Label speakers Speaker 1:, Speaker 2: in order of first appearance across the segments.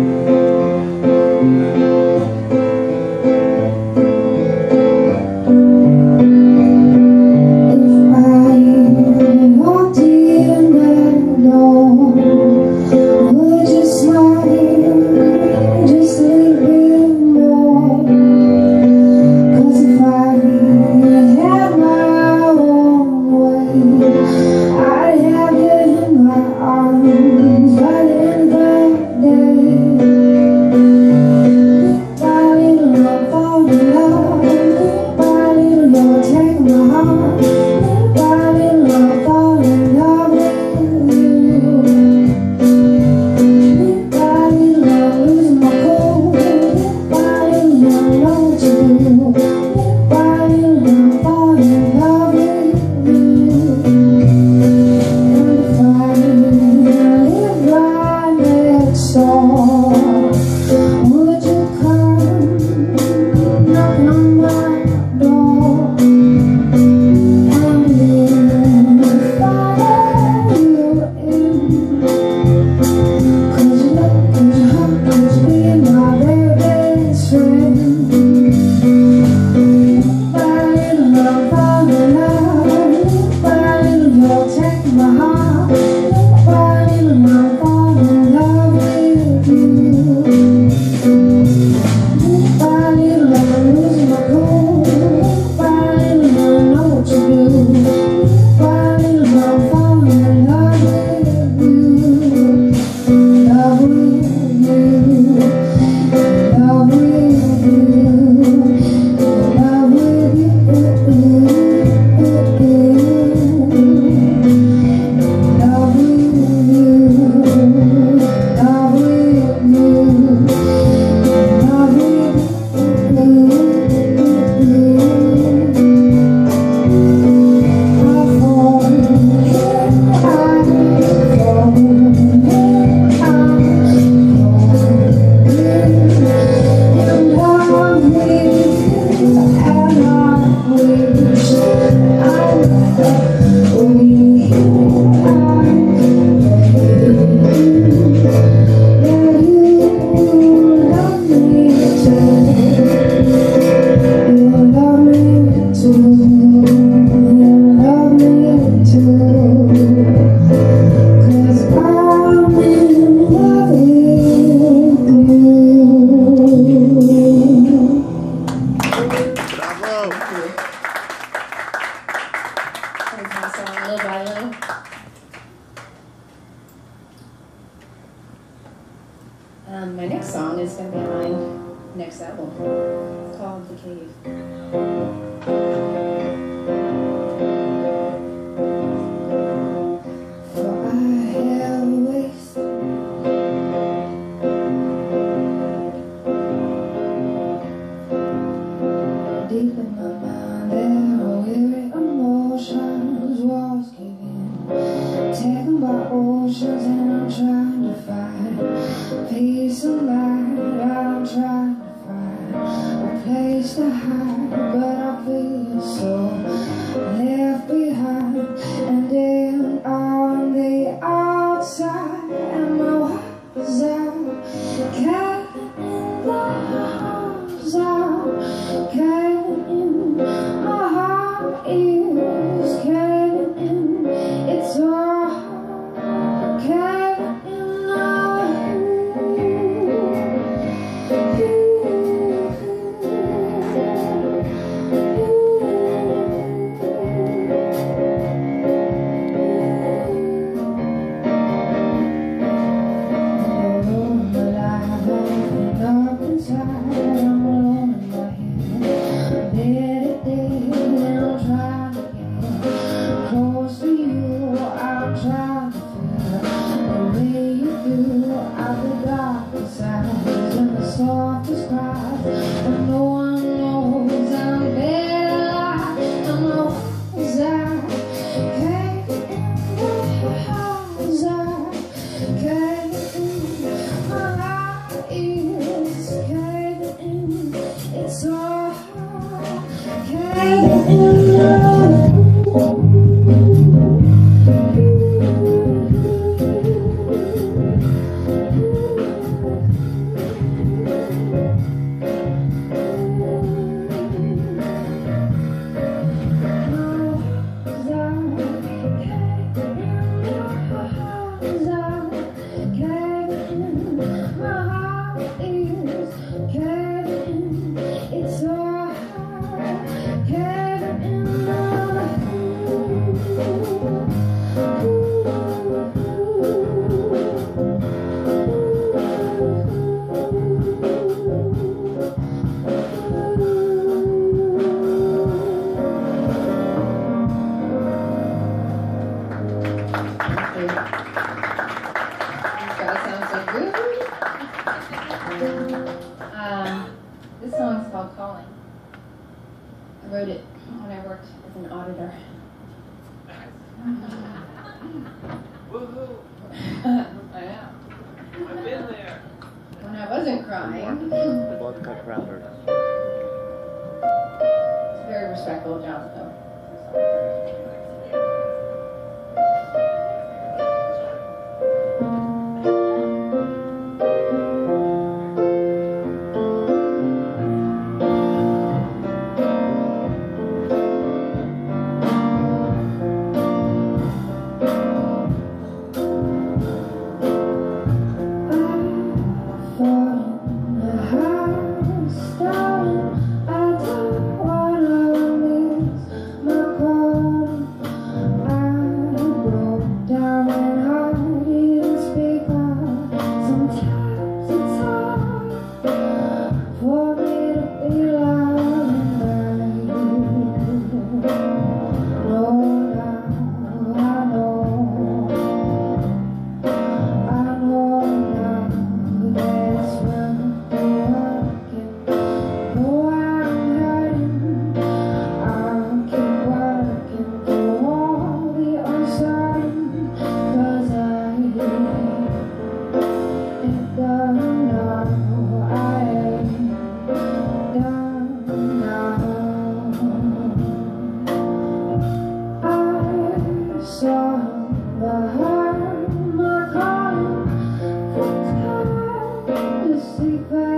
Speaker 1: place Recycle Johnson. sleep.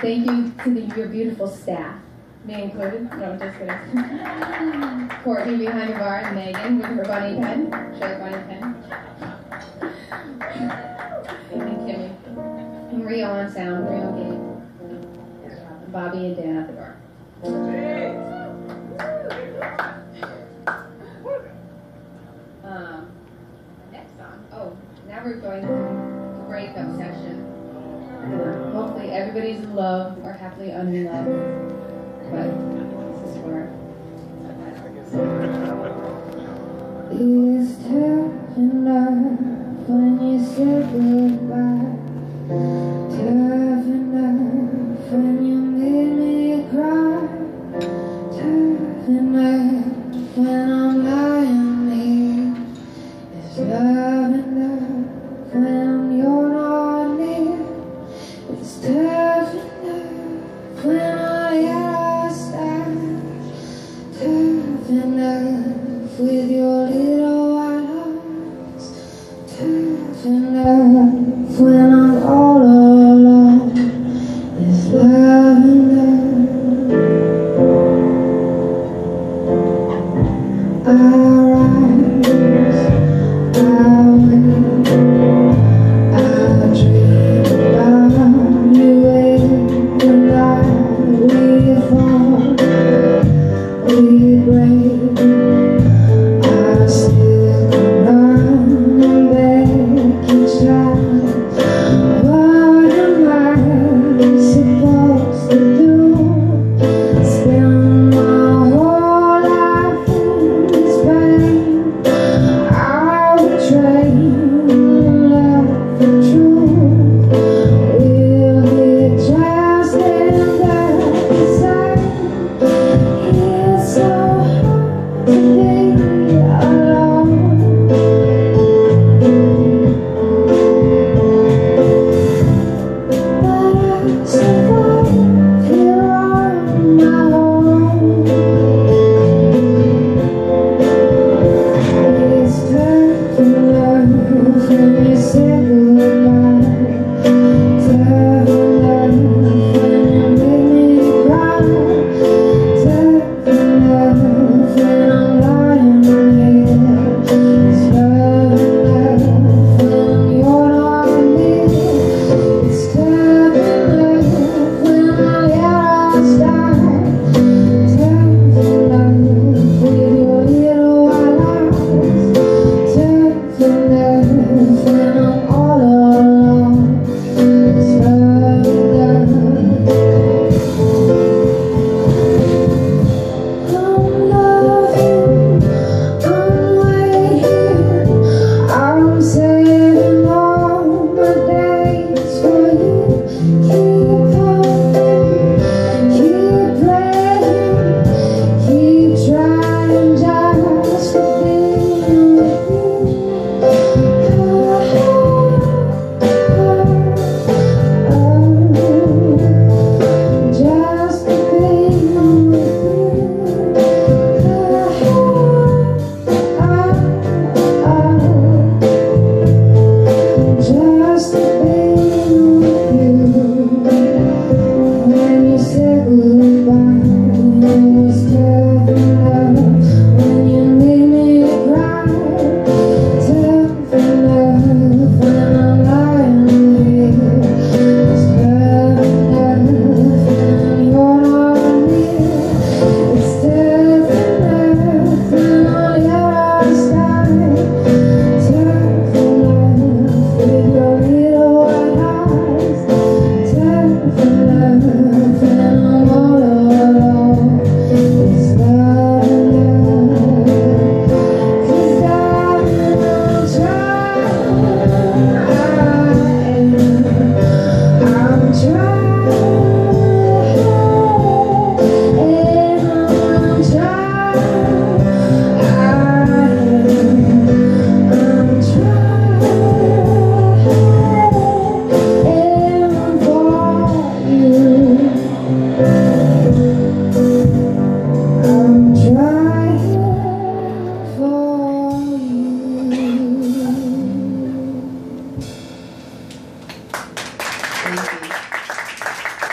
Speaker 2: Thank you to the, your beautiful staff, me included. No, just kidding. Courtney behind the bar, Megan with her bunny pen. Show the bunny pen. and Kimmy. And on sound, Rio on game. Bobby and Dan at the bar. everybody's in love or happily unloved. But this is where.
Speaker 1: It's tough enough when you say goodbye. Tough enough when you made me cry. Tough enough when I'm